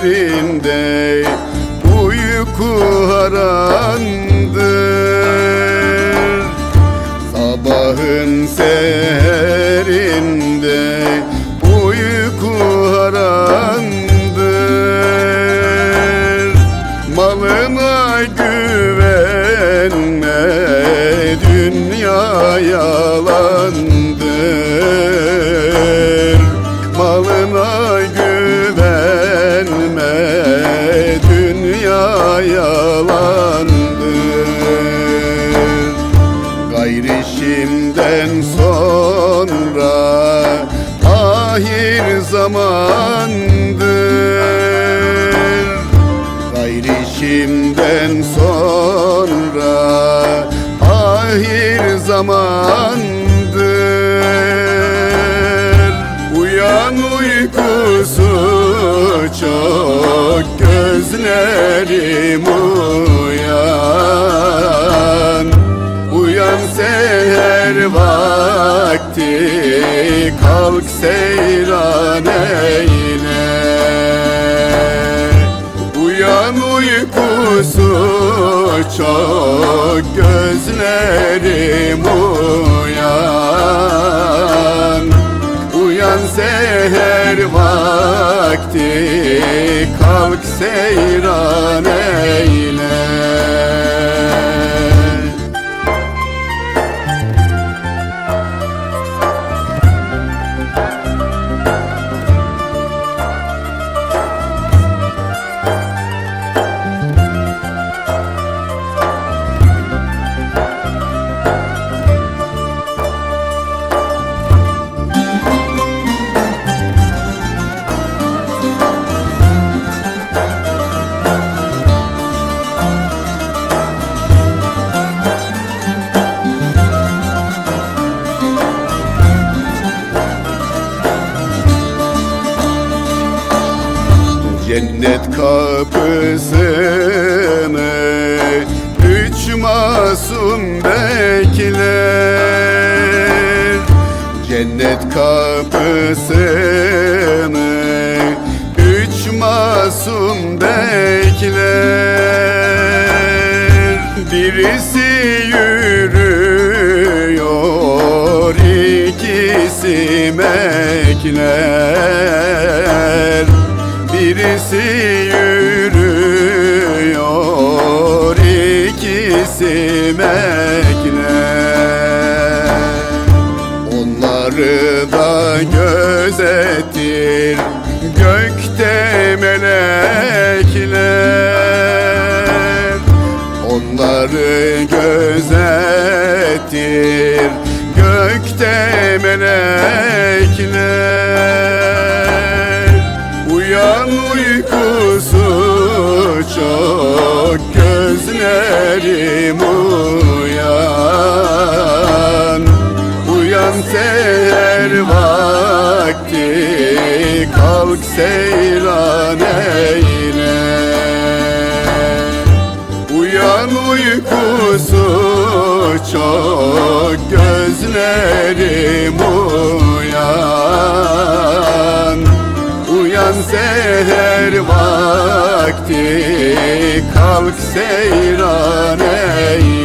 şehrimde uyku harandır Sabahın seherinde uyku harandır Malına güvenme dünya yalan. Şimdiden sonra ahir zamandır. Gayri şimdiden sonra ahir zamandır. Uyan uykusu çok gözlerim uyan. Uyan seher vakti kalk seyran eyle. Uyan uykusu çok gözlerim uyan. Uyan seher vakti kalk seyran eyle Cennet kapısını üç masum bekler Cennet kapısını üç masum bekler Birisi yürüyor ikisi mekler Birisi yürüyor, ikisi mekler Onları da gözetir gökte melekler. Onları gözetir gökte melekler seyran eyle Uyan uykusu çok gözlerim uyan. Uyan seher vakti kalk seyran eyle